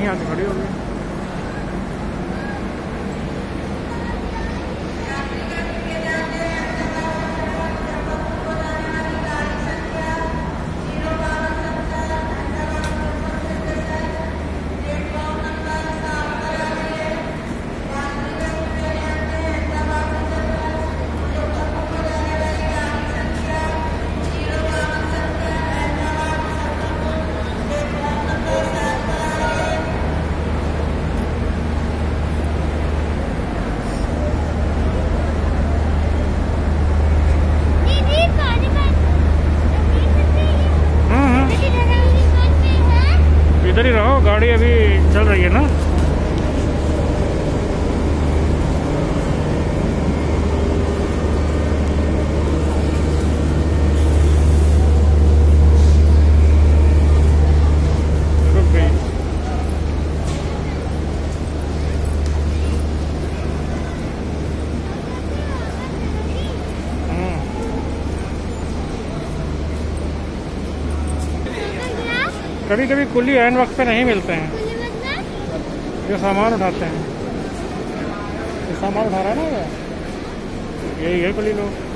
2泊乗るよね。इधर ही रहो गाड़ी अभी चल रही है ना? कभी कभी कुली एन वक्त पे नहीं मिलते हैं। ये सामान उठाते हैं। सामान उठा रहा है ना यही है कुली लोग